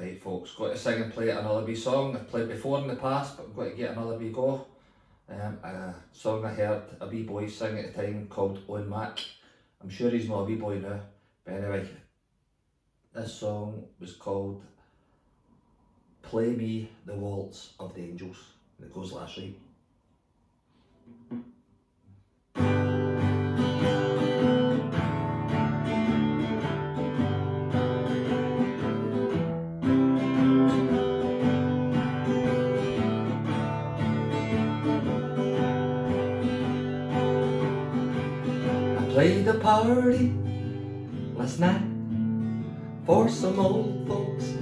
Right folks, got to sing and play another wee song I've played before in the past but I've got to get another wee go. Um, a song I heard a wee boy sing at the time called Owen Mac. I'm sure he's not a wee boy now, but anyway, this song was called Play Me the Waltz of the Angels and it goes last right. Played a party last night for some old folks.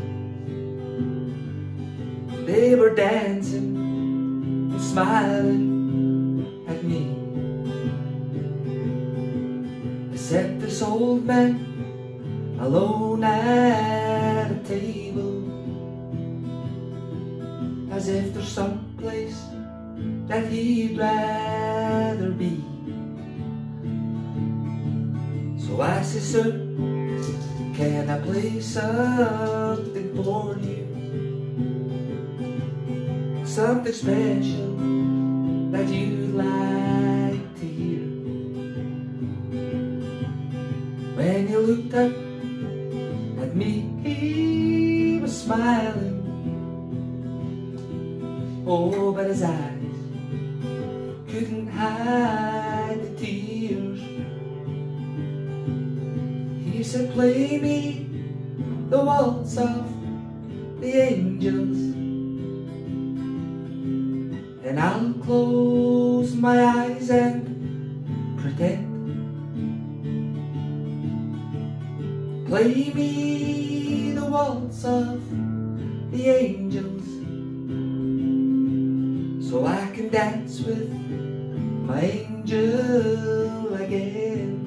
They were dancing and smiling at me. They set this old man alone at a table as if there's some place that he'd rather be. Say, sir, can I play something for you? Something special that you'd like to hear. When you looked up at me, he was smiling. Oh, but his eyes couldn't hide said, play me the waltz of the angels. And I'll close my eyes and pretend. Play me the waltz of the angels So I can dance with my angel again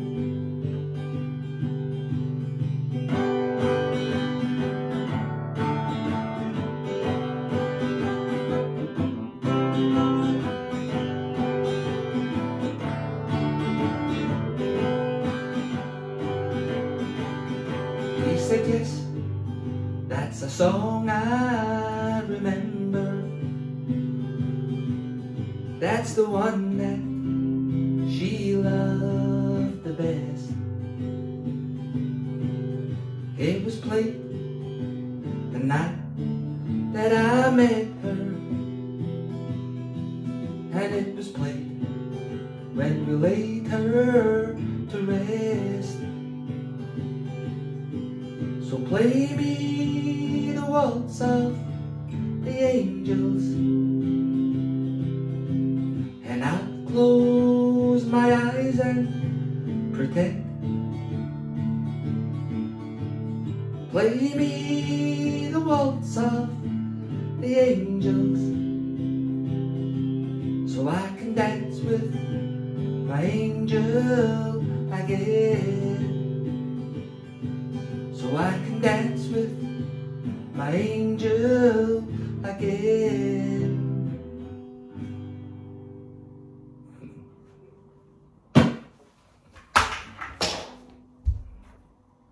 yes, that's a song I remember. That's the one that she loved the best. It was played the night that I met her. And it was played when we laid her to rest so play me the waltz of the angels. And I'll close my eyes and pretend. Play me the waltz of the angels. So I can dance with my angel again so I can dance with my angel again.